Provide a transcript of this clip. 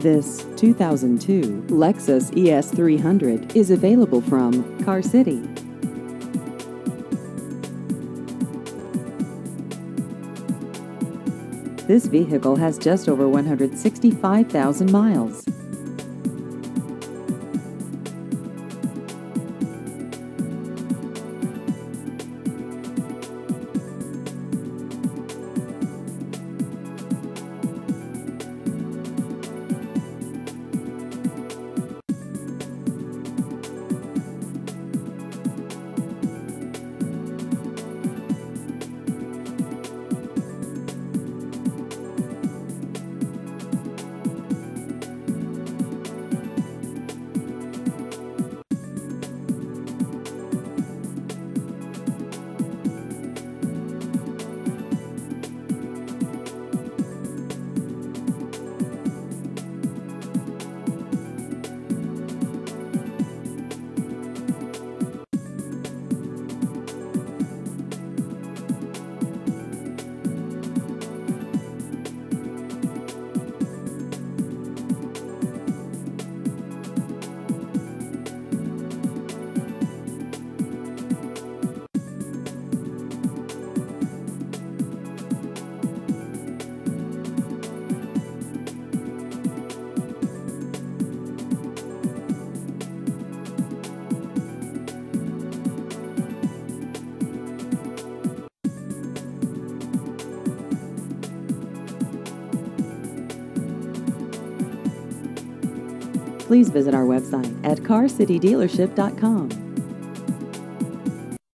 This 2002 Lexus ES300 is available from Car City. This vehicle has just over 165,000 miles. Please visit our website at carcitydealership.com.